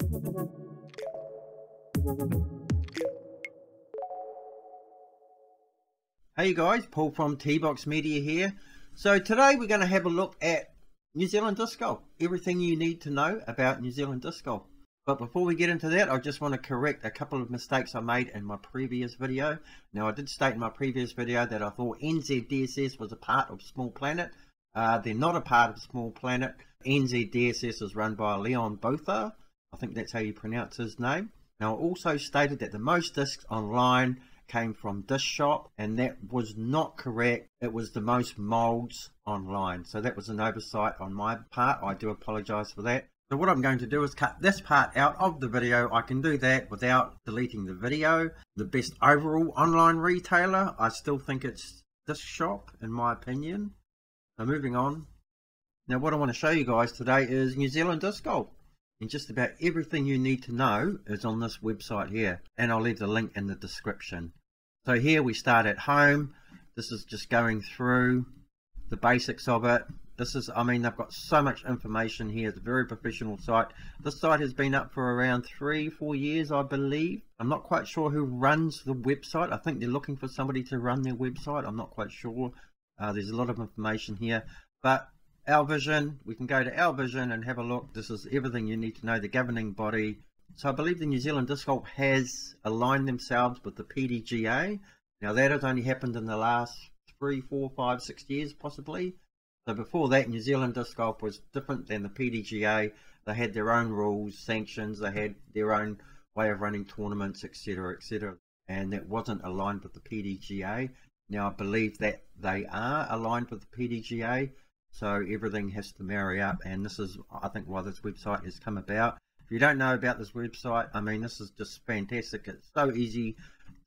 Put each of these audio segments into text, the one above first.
Hey guys, Paul from Tee Box Media here. So today we're going to have a look at New Zealand Disc Golf. Everything you need to know about New Zealand Disc Golf. But before we get into that, I just want to correct a couple of mistakes I made in my previous video. Now I did state in my previous video that I thought NZDSS was a part of Small Planet. Uh, they're not a part of Small Planet. NZDSS is run by Leon Botha. I think that's how you pronounce his name. Now I also stated that the most discs online came from Disc Shop and that was not correct. It was the most molds online. So that was an oversight on my part. I do apologize for that. So what I'm going to do is cut this part out of the video. I can do that without deleting the video. The best overall online retailer, I still think it's Disc Shop in my opinion. So moving on. Now what I want to show you guys today is New Zealand Disc Golf. And just about everything you need to know is on this website here. And I'll leave the link in the description. So here we start at home. This is just going through the basics of it. This is, I mean, they've got so much information here. It's a very professional site. This site has been up for around three, four years, I believe. I'm not quite sure who runs the website. I think they're looking for somebody to run their website. I'm not quite sure. Uh, there's a lot of information here. But our vision, we can go to our vision and have a look. This is everything you need to know. The governing body, so I believe the New Zealand Disc Golf has aligned themselves with the PDGA. Now that has only happened in the last three, four, five, six years possibly. So before that, New Zealand Disc Golf was different than the PDGA. They had their own rules, sanctions, they had their own way of running tournaments, etc., etc. And that wasn't aligned with the PDGA. Now I believe that they are aligned with the PDGA, so everything has to marry up. And this is, I think, why this website has come about. If you don't know about this website, I mean, this is just fantastic. It's so easy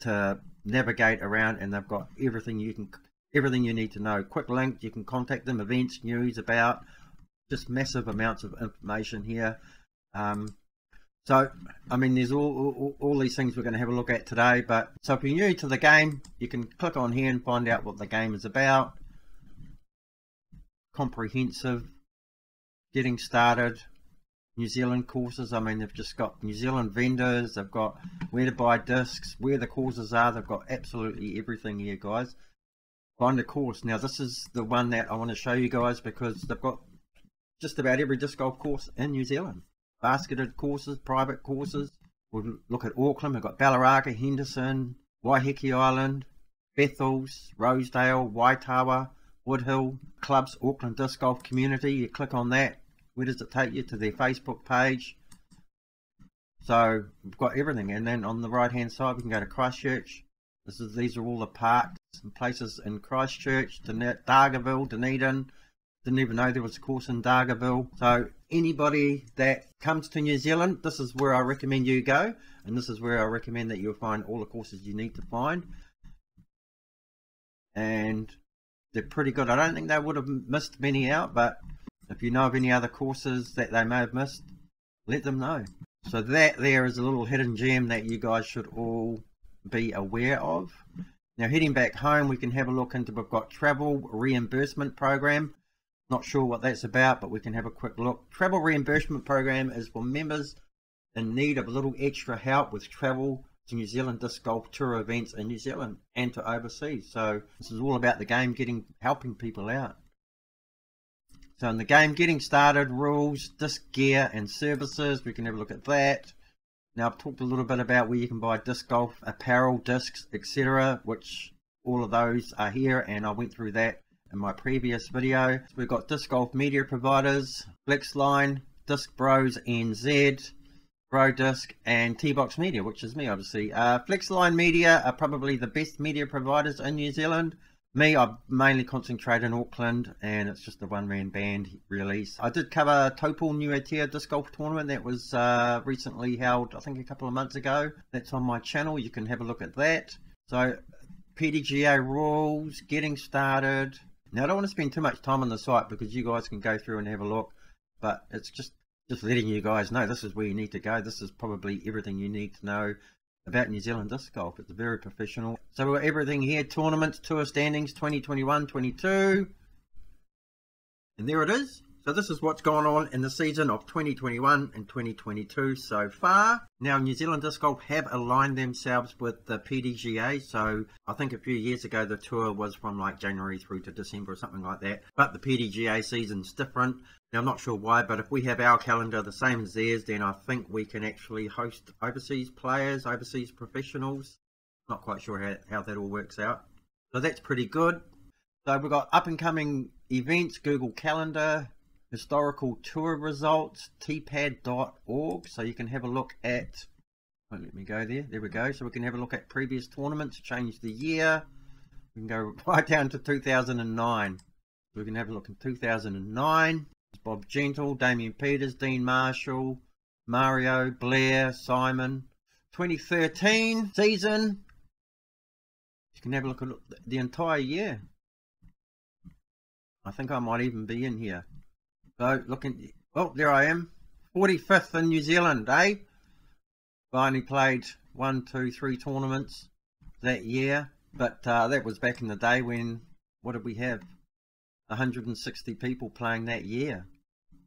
to navigate around and they've got everything you can, everything you need to know. Quick link, you can contact them, events, news about, just massive amounts of information here. Um, so, I mean, there's all, all, all, these things we're going to have a look at today. But so if you're new to the game, you can click on here and find out what the game is about. Comprehensive, getting started, New Zealand courses. I mean, they've just got New Zealand vendors. They've got where to buy discs, where the courses are. They've got absolutely everything here, guys. Find a course. Now, this is the one that I want to show you guys because they've got just about every disc golf course in New Zealand. Basketed courses, private courses. We'll look at Auckland. We've got Ballaraka, Henderson, Waiheke Island, Bethells, Rosedale, Waitawa, Woodhill, clubs, Auckland Disc Golf Community. You click on that. Where does it take you to their Facebook page. So we've got everything. And then on the right hand side we can go to Christchurch. This is these are all the parks and places in Christchurch. Dargaville Dunedin. Didn't even know there was a course in Dargaville. So anybody that comes to New Zealand this is where I recommend you go. And this is where I recommend that you'll find all the courses you need to find. And they're pretty good I don't think they would have missed many out but if you know of any other courses that they may have missed, let them know. So that there is a little hidden gem that you guys should all be aware of. Now heading back home, we can have a look into, we've got travel reimbursement program. Not sure what that's about, but we can have a quick look. Travel reimbursement program is for members in need of a little extra help with travel to New Zealand disc golf tour events in New Zealand and to overseas. So this is all about the game getting helping people out. So in the game, getting started, rules, disc gear and services, we can have a look at that. Now I've talked a little bit about where you can buy disc golf apparel, discs, etc. Which all of those are here and I went through that in my previous video. So we've got disc golf media providers, Flexline, Disc Bros NZ, Bro Disc and Tee Box Media, which is me obviously. Uh, Flexline Media are probably the best media providers in New Zealand. Me, I mainly concentrate in Auckland, and it's just a one-man band release. I did cover Topol New Nuatea Disc Golf Tournament that was uh, recently held, I think a couple of months ago. That's on my channel, you can have a look at that. So, PDGA rules, getting started. Now, I don't want to spend too much time on the site because you guys can go through and have a look, but it's just just letting you guys know this is where you need to go. This is probably everything you need to know about New Zealand Disc Golf. It's very professional. So we've got everything here. Tournaments, tour standings 2021, 22. And there it is. So this is what's gone on in the season of 2021 and 2022 so far. Now New Zealand Disc Golf have aligned themselves with the PDGA. So I think a few years ago the tour was from like January through to December or something like that. But the PDGA season's different. Now I'm not sure why, but if we have our calendar the same as theirs, then I think we can actually host overseas players, overseas professionals. Not quite sure how, how that all works out. So that's pretty good. So we've got up and coming events, Google Calendar, historical tour results, tpad.org. So you can have a look at, oh, let me go there, there we go. So we can have a look at previous tournaments, change the year. We can go right down to 2009. We can have a look in 2009. Bob Gentle, Damien Peters, Dean Marshall, Mario, Blair, Simon. 2013 season. You can have a look at the entire year. I think I might even be in here. So looking, well, there I am, 45th in New Zealand, eh? I only played one, two, three tournaments that year, but uh, that was back in the day when, what did we have? 160 people playing that year.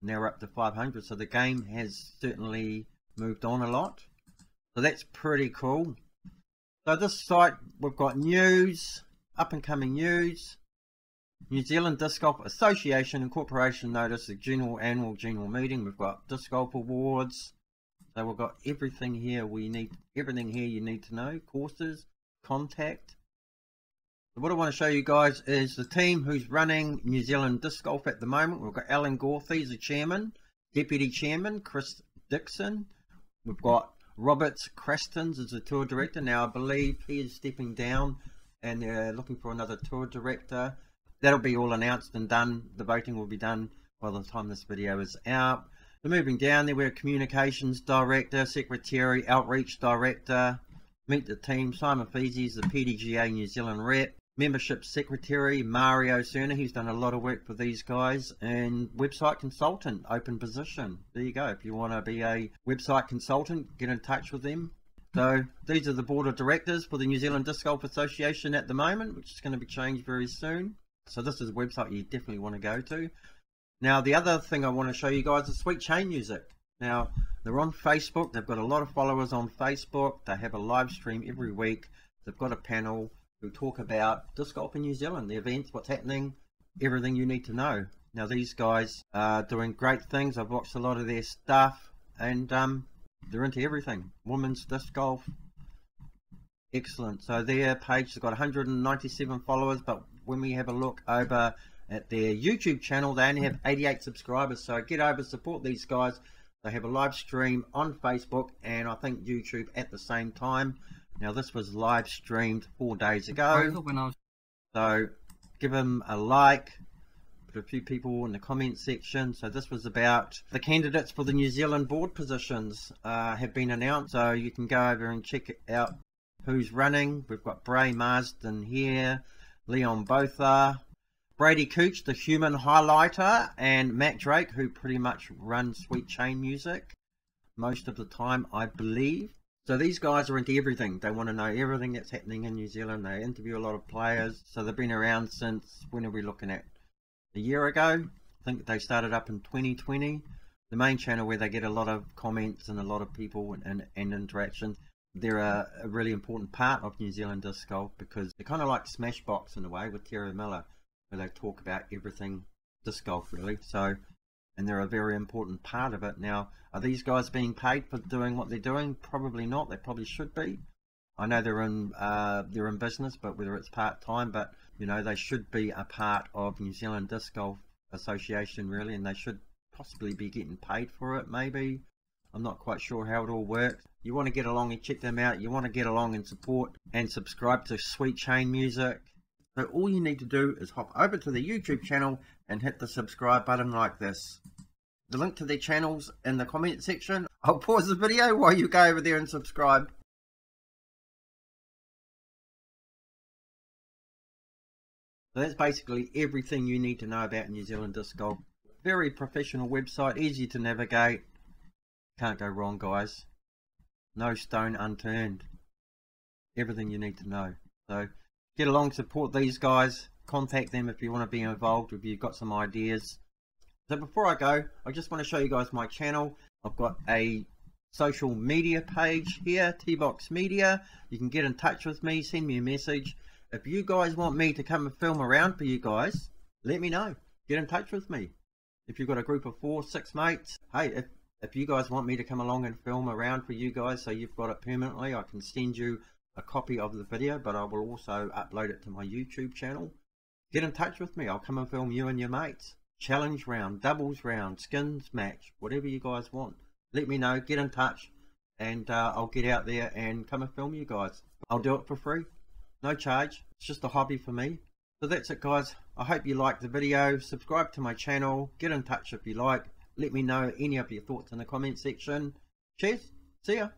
Now we're up to 500, so the game has certainly moved on a lot. So that's pretty cool. So this site, we've got news, up and coming news, New Zealand Disc Golf Association Incorporation notice the general annual general meeting. We've got Disc Golf Awards. So we've got everything here we need, everything here you need to know. Courses, contact. So what I want to show you guys is the team who's running New Zealand Disc Golf at the moment. We've got Alan Gorthy as the chairman, deputy chairman, Chris Dixon. We've got Roberts Crestons as the tour director. Now I believe he is stepping down and they're looking for another tour director that'll be all announced and done. The voting will be done by the time this video is out. We're moving down there. We're communications director, secretary, outreach director. Meet the team. Simon Feasy is the PDGA New Zealand rep. Membership secretary Mario Cerna. He's done a lot of work for these guys. And website consultant, open position. There you go. If you want to be a website consultant, get in touch with them. So these are the board of directors for the New Zealand Disc Golf Association at the moment, which is going to be changed very soon. So this is a website you definitely want to go to. Now the other thing I want to show you guys is Sweet Chain Music. Now they're on Facebook. They've got a lot of followers on Facebook. They have a live stream every week. They've got a panel who talk about disc golf in New Zealand, the events, what's happening, everything you need to know. Now these guys are doing great things. I've watched a lot of their stuff and um, they're into everything. Women's disc golf. Excellent. So their page has got 197 followers, but when we have a look over at their YouTube channel, they only have 88 subscribers. So get over, support these guys. They have a live stream on Facebook and I think YouTube at the same time. Now this was live streamed four days ago. So give them a like. Put a few people in the comment section. So this was about the candidates for the New Zealand board positions uh, have been announced. So you can go over and check out who's running. We've got Bray Marsden here. Leon Botha, Brady Cooch, the human highlighter, and Matt Drake, who pretty much runs Sweet Chain Music most of the time, I believe. So these guys are into everything. They want to know everything that's happening in New Zealand. They interview a lot of players. So they've been around since, when are we looking at? A year ago? I think they started up in 2020. The main channel where they get a lot of comments and a lot of people and, and interactions they're a, a, really important part of New Zealand disc golf because they're kind of like SmashBoxx in a way with Terry Miller, where they talk about everything disc golf really. So, and they're a very important part of it. Now, are these guys being paid for doing what they're doing? Probably not. They probably should be. I know they're in uh, they're in business, but whether it's part time, but you know they should be a part of New Zealand Disc Golf Association really, and they should possibly be getting paid for it. Maybe I'm not quite sure how it all works you want to get along and check them out, you want to get along and support and subscribe to Sweet Chain Music, so all you need to do is hop over to the YouTube channel and hit the subscribe button like this. The link to their channels in the comment section. I'll pause the video while you go over there and subscribe. So that's basically everything you need to know about New Zealand Disc Golf. Very professional website, easy to navigate. Can't go wrong guys no stone unturned. Everything you need to know. So get along, support these guys. Contact them if you want to be involved, if you've got some ideas. So before I go, I just want to show you guys my channel. I've got a social media page here, Tee Box Media. You can get in touch with me, send me a message. If you guys want me to come and film around for you guys, let me know. Get in touch with me. If you've got a group of four, six mates, hey, if, if you guys want me to come along and film around for you guys so you've got it permanently, I can send you a copy of the video, but I will also upload it to my YouTube channel. Get in touch with me. I'll come and film you and your mates. Challenge round, doubles round, skins match, whatever you guys want. Let me know. Get in touch, and uh, I'll get out there and come and film you guys. I'll do it for free. No charge. It's just a hobby for me. So that's it guys. I hope you liked the video. Subscribe to my channel. Get in touch if you like. Let me know any of your thoughts in the comment section. Cheers. See ya.